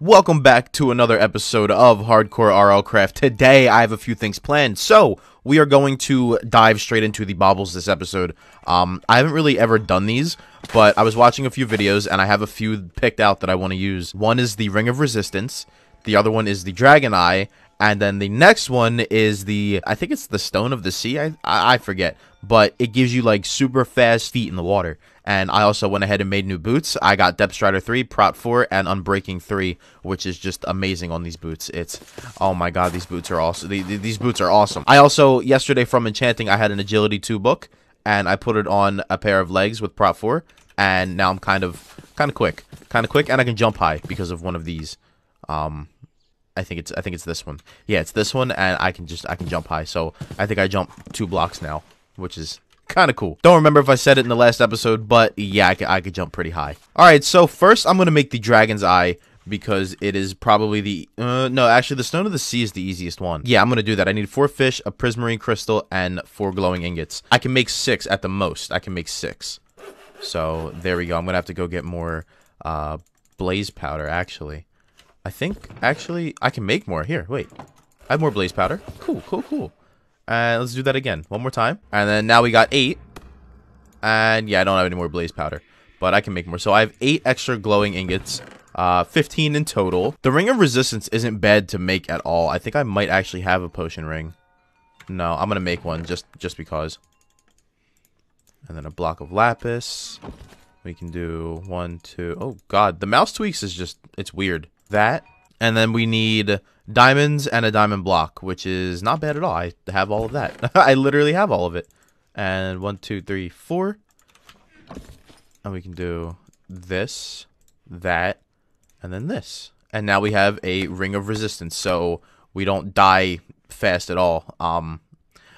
Welcome back to another episode of Hardcore RL Craft. Today I have a few things planned. So, we are going to dive straight into the baubles this episode. Um, I haven't really ever done these, but I was watching a few videos and I have a few picked out that I want to use. One is the Ring of Resistance, the other one is the Dragon Eye, and then the next one is the, I think it's the Stone of the Sea, I, I, I forget, but it gives you like super fast feet in the water. And I also went ahead and made new boots. I got Depth Strider 3, Prot 4, and Unbreaking 3, which is just amazing on these boots. It's, oh my god, these boots are awesome. These boots are awesome. I also, yesterday from Enchanting, I had an Agility 2 book, and I put it on a pair of legs with Prot 4, and now I'm kind of, kind of quick. Kind of quick, and I can jump high because of one of these. Um, I think it's I think it's this one. Yeah, it's this one, and I can just I can jump high. So I think I jump two blocks now, which is kind of cool. Don't remember if I said it in the last episode, but yeah, I could, I could jump pretty high. All right, so first I'm gonna make the dragon's eye because it is probably the uh, no actually the stone of the sea is the easiest one yeah i'm gonna do that i need four fish a prismarine crystal and four glowing ingots i can make six at the most i can make six so there we go i'm gonna have to go get more uh blaze powder actually I think, actually, I can make more. Here, wait. I have more blaze powder. Cool, cool, cool. And let's do that again. One more time. And then now we got eight. And yeah, I don't have any more blaze powder. But I can make more. So I have eight extra glowing ingots. Uh, 15 in total. The ring of resistance isn't bad to make at all. I think I might actually have a potion ring. No, I'm gonna make one just just because. And then a block of lapis. We can do one, two. Oh god, the mouse tweaks is just it's weird that. And then we need diamonds and a diamond block, which is not bad at all. I have all of that. I literally have all of it. And one, two, three, four. And we can do this, that, and then this. And now we have a ring of resistance, so we don't die fast at all. Um,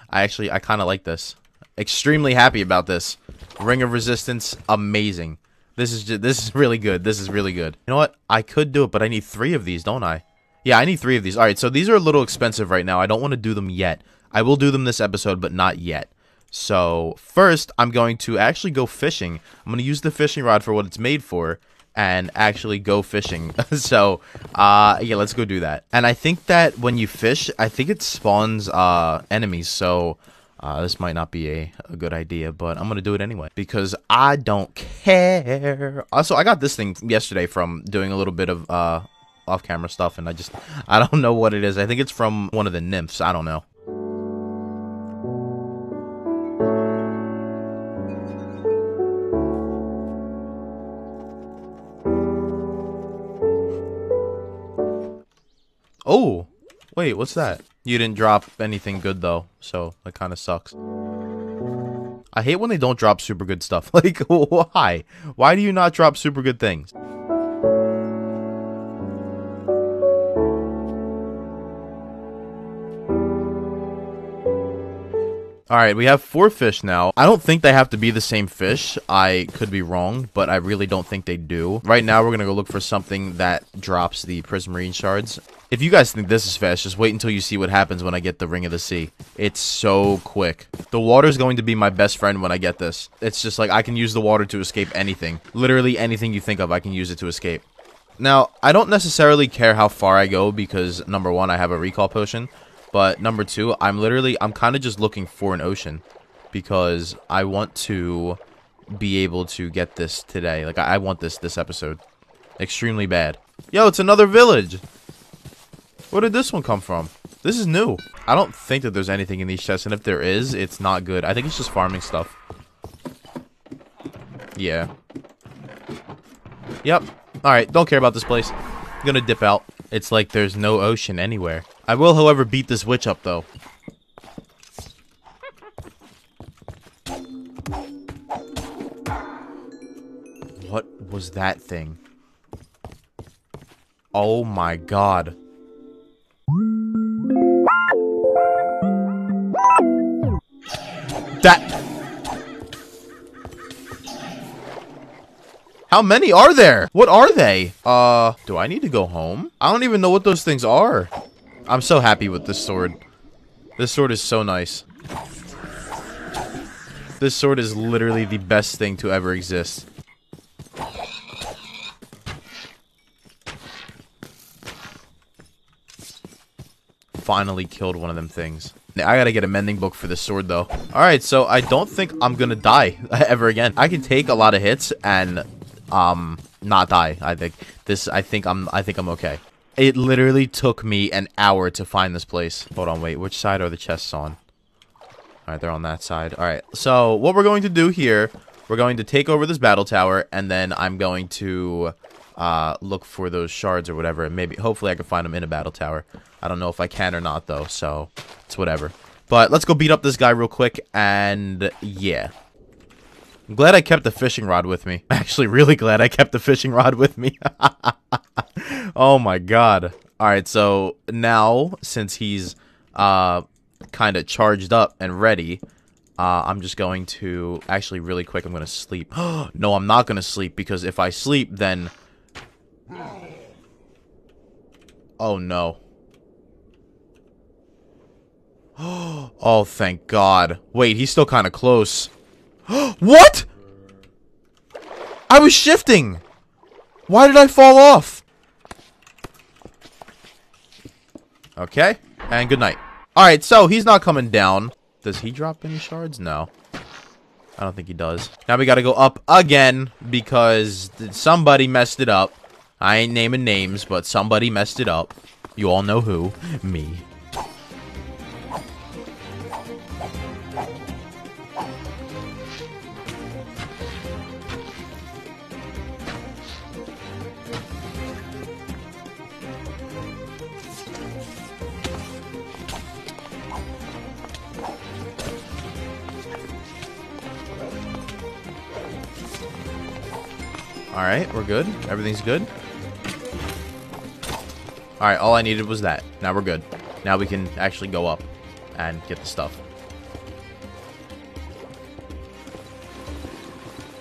I actually, I kind of like this. Extremely happy about this. Ring of resistance, amazing. This is just, this is really good. This is really good. You know what? I could do it, but I need three of these, don't I? Yeah, I need three of these. All right, so these are a little expensive right now. I don't want to do them yet. I will do them this episode, but not yet. So first, I'm going to actually go fishing. I'm going to use the fishing rod for what it's made for and actually go fishing. so, uh, yeah, let's go do that. And I think that when you fish, I think it spawns uh, enemies. So uh, this might not be a, a good idea, but I'm gonna do it anyway because I don't care. Also, I got this thing yesterday from doing a little bit of uh, off-camera stuff, and I just I don't know what it is. I think it's from one of the nymphs. I don't know. Oh, wait, what's that? You didn't drop anything good though, so that kind of sucks. I hate when they don't drop super good stuff. Like, why? Why do you not drop super good things? Alright, we have four fish now. I don't think they have to be the same fish. I could be wrong, but I really don't think they do. Right now, we're going to go look for something that drops the prismarine shards. If you guys think this is fast, just wait until you see what happens when I get the Ring of the Sea. It's so quick. The water is going to be my best friend when I get this. It's just like I can use the water to escape anything. Literally anything you think of, I can use it to escape. Now, I don't necessarily care how far I go because, number one, I have a recall potion. But number two, I'm literally, I'm kind of just looking for an ocean because I want to be able to get this today. Like, I, I want this this episode. Extremely bad. Yo, it's another village. Where did this one come from? This is new. I don't think that there's anything in these chests, and if there is, it's not good. I think it's just farming stuff. Yeah. Yep. Alright, don't care about this place. I'm gonna dip out. It's like there's no ocean anywhere. I will, however, beat this witch up, though. What was that thing? Oh my god. That... How many are there? What are they? Uh, do I need to go home? I don't even know what those things are. I'm so happy with this sword. This sword is so nice. This sword is literally the best thing to ever exist. Finally killed one of them things. I gotta get a mending book for this sword, though. Alright, so I don't think I'm gonna die ever again. I can take a lot of hits and, um, not die, I think. This, I think I'm, I think I'm okay. It literally took me an hour to find this place. Hold on, wait, which side are the chests on? Alright, they're on that side. Alright, so what we're going to do here, we're going to take over this battle tower, and then I'm going to uh, look for those shards or whatever. And maybe, hopefully I can find them in a battle tower. I don't know if I can or not, though, so it's whatever. But let's go beat up this guy real quick, and yeah. I'm glad I kept the fishing rod with me. Actually, really glad I kept the fishing rod with me. oh my god. Alright, so now, since he's uh, kind of charged up and ready, uh, I'm just going to... Actually, really quick, I'm going to sleep. no, I'm not going to sleep, because if I sleep, then Oh no. Oh, thank God. Wait, he's still kind of close. what? I was shifting. Why did I fall off? Okay. And good night. Alright, so he's not coming down. Does he drop any shards? No. I don't think he does. Now we gotta go up again because somebody messed it up. I ain't naming names, but somebody messed it up. You all know who. Me. Alright, we're good. Everything's good. Alright, all I needed was that. Now we're good. Now we can actually go up and get the stuff.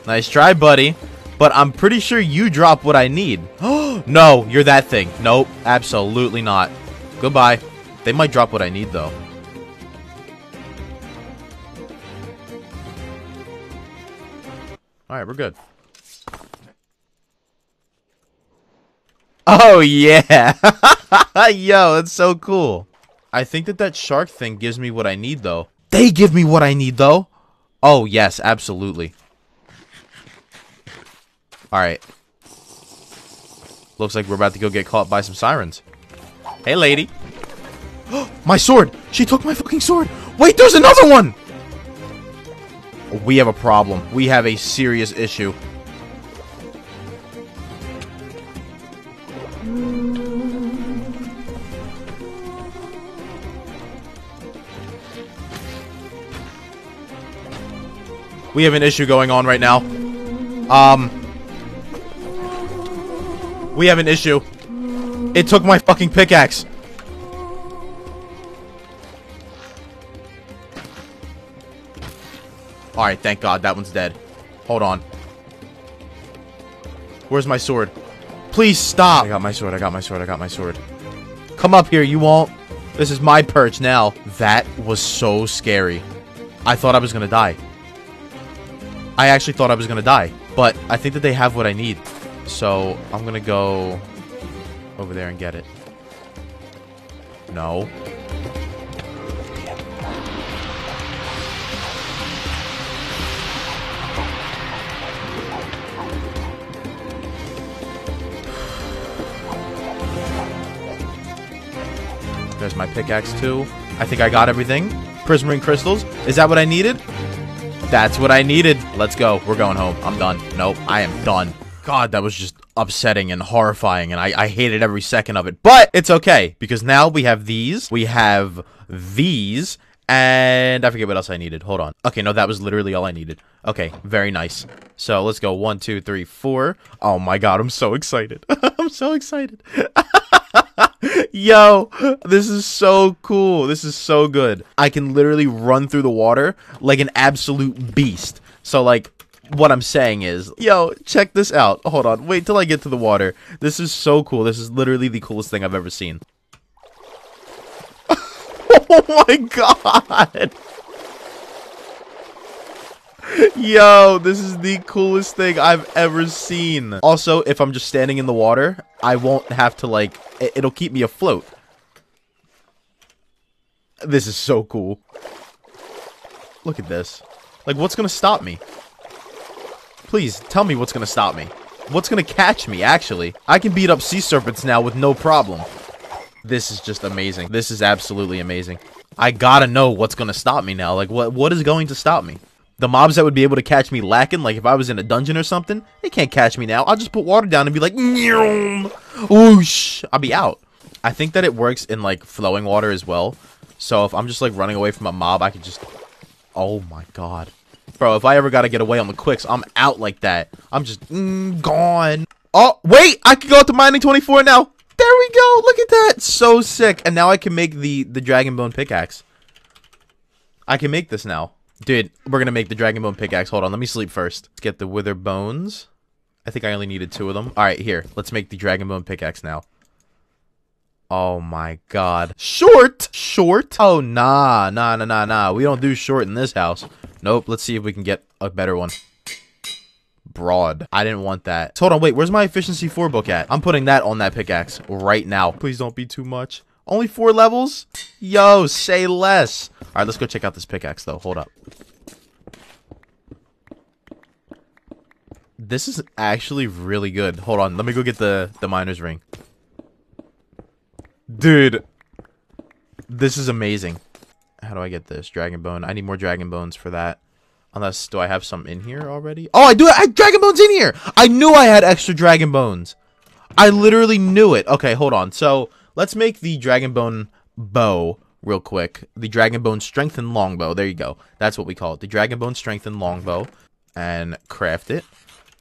Nice try, buddy. But I'm pretty sure you drop what I need. Oh, no, you're that thing. Nope, absolutely not. Goodbye. They might drop what I need, though. Alright, we're good. Oh, yeah. Yo, that's so cool. I think that that shark thing gives me what I need, though. They give me what I need, though. Oh, yes, absolutely. Alright. Looks like we're about to go get caught by some sirens. Hey, lady. my sword! She took my fucking sword! Wait, there's another one! We have a problem. We have a serious issue. We have an issue going on right now. Um. We have an issue. It took my fucking pickaxe. Alright, thank god, that one's dead. Hold on. Where's my sword? Please stop! I got my sword, I got my sword, I got my sword. Come up here, you won't. This is my perch now. That was so scary. I thought I was gonna die. I actually thought I was gonna die. But I think that they have what I need. So, I'm gonna go over there and get it. No. There's my pickaxe too. I think I got everything. Prismarine crystals. Is that what I needed? That's what I needed. Let's go. We're going home. I'm done. Nope, I am done. God, that was just upsetting and horrifying, and I, I hated every second of it. But it's okay, because now we have these, we have these, and I forget what else I needed. Hold on. Okay, no, that was literally all I needed. Okay, very nice. So let's go. One, two, three, four. Oh my god, I'm so excited. I'm so excited. Yo, this is so cool. This is so good. I can literally run through the water like an absolute beast. So, like, what I'm saying is, yo, check this out. Hold on. Wait till I get to the water. This is so cool. This is literally the coolest thing I've ever seen. oh my god. Yo, this is the coolest thing I've ever seen. Also, if I'm just standing in the water, I won't have to, like, it'll keep me afloat. This is so cool. Look at this. Like, what's gonna stop me? Please, tell me what's gonna stop me. What's gonna catch me, actually? I can beat up sea serpents now with no problem. This is just amazing. This is absolutely amazing. I gotta know what's gonna stop me now. Like, what what is going to stop me? The mobs that would be able to catch me lacking, like if I was in a dungeon or something, they can't catch me now. I'll just put water down and be like, whoosh, I'll be out. I think that it works in like flowing water as well. So if I'm just like running away from a mob, I can just, oh my god. Bro, if I ever gotta get away on the quicks, I'm out like that. I'm just mm, gone. Oh, wait, I can go to mining 24 now. There we go. Look at that. So sick. And now I can make the, the dragon bone pickaxe. I can make this now. Dude, we're gonna make the dragon bone pickaxe. Hold on, let me sleep first. Let's get the wither bones. I think I only needed two of them. Alright, here. Let's make the dragon bone pickaxe now. Oh my god. Short! Short? Oh, nah. Nah, nah, nah, nah. We don't do short in this house. Nope. Let's see if we can get a better one. Broad. I didn't want that. So hold on, wait. Where's my efficiency 4 book at? I'm putting that on that pickaxe right now. Please don't be too much. Only four levels? Yo, say less. All right, let's go check out this pickaxe, though. Hold up. This is actually really good. Hold on. Let me go get the, the miner's ring. Dude. This is amazing. How do I get this? Dragon bone. I need more dragon bones for that. Unless, do I have some in here already? Oh, I do. I have dragon bones in here. I knew I had extra dragon bones. I literally knew it. Okay, hold on. So, Let's make the Dragon Bone bow real quick. The Dragon Bone Strengthened Longbow. There you go. That's what we call it. The Dragon Bone Strengthened Longbow. And craft it.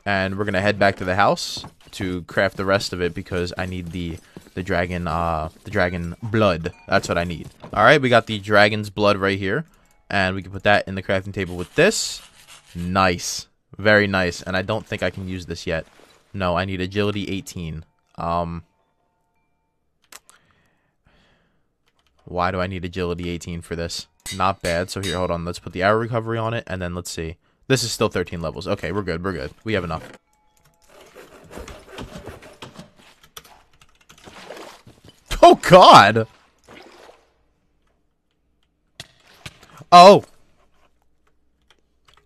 And we're to head back to the house to craft the rest of it because I need the the dragon uh the dragon blood. That's what I need. All right, we got the dragon's blood right here. And we can put that in the crafting table with this. Nice. Very nice. And I don't think I can use this yet. No, I need agility 18. Um Why do I need agility 18 for this? Not bad. So here, hold on. Let's put the arrow recovery on it, and then let's see. This is still 13 levels. Okay, we're good. We're good. We have enough. Oh, God! Oh!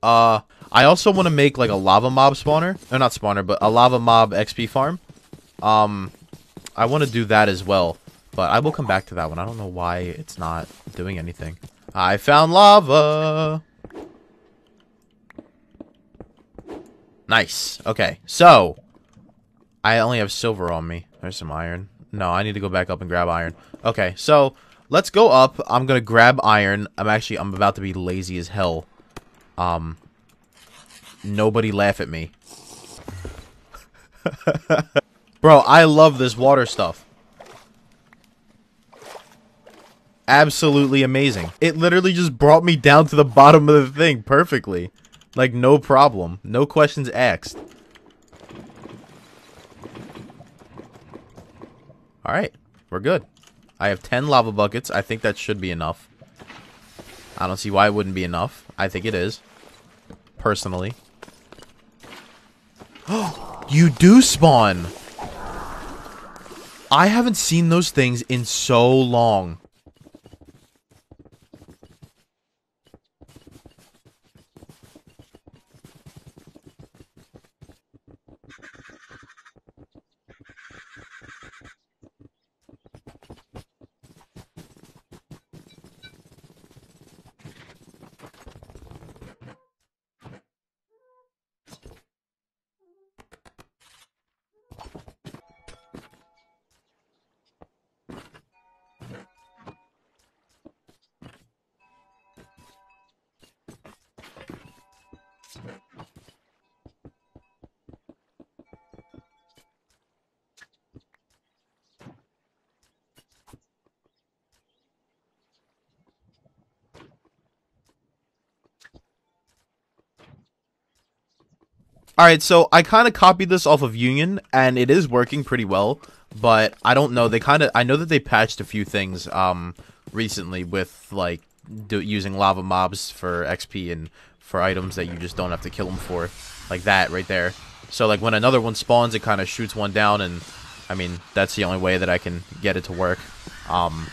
Uh, I also want to make, like, a lava mob spawner. Or not spawner, but a lava mob XP farm. Um, I want to do that as well. But I will come back to that one. I don't know why it's not doing anything. I found lava! Nice. Okay, so... I only have silver on me. There's some iron. No, I need to go back up and grab iron. Okay, so... Let's go up. I'm gonna grab iron. I'm actually... I'm about to be lazy as hell. Um... Nobody laugh at me. Bro, I love this water stuff. absolutely amazing. It literally just brought me down to the bottom of the thing perfectly. Like, no problem. No questions asked. Alright, we're good. I have 10 lava buckets. I think that should be enough. I don't see why it wouldn't be enough. I think it is. Personally. Oh, you do spawn! I haven't seen those things in so long. Alright, so I kind of copied this off of Union, and it is working pretty well, but I don't know, they kind of, I know that they patched a few things, um, recently with, like, do, using lava mobs for XP and for items that you just don't have to kill them for, like that right there. So, like, when another one spawns, it kind of shoots one down, and, I mean, that's the only way that I can get it to work. Um,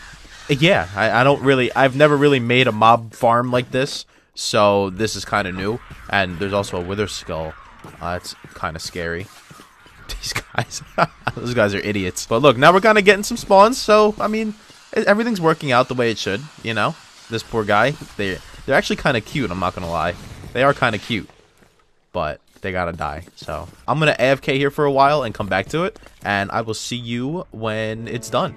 Yeah, I, I don't really. I've never really made a mob farm like this, so this is kind of new. And there's also a wither skull. Uh, it's kind of scary. These guys, those guys are idiots. But look, now we're kind of getting some spawns. So I mean, everything's working out the way it should. You know, this poor guy. They they're actually kind of cute. I'm not gonna lie. They are kind of cute, but they gotta die. So I'm gonna AFK here for a while and come back to it, and I will see you when it's done.